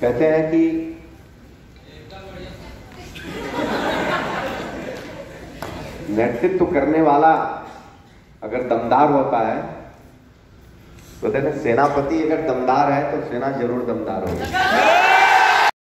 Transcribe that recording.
कहते हैं कि नेतृत्व तो करने वाला अगर दमदार होता है तो कहते हैं सेनापति अगर दमदार है तो सेना ज़रूर दमदार होगी।